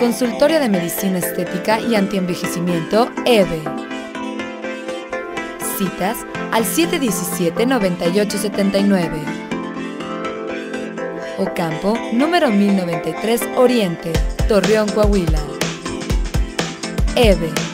Consultorio de Medicina Estética y Antienvejecimiento, EVE. Citas al 717-9879. Ocampo, número 1093, Oriente, Torreón, Coahuila. EVE.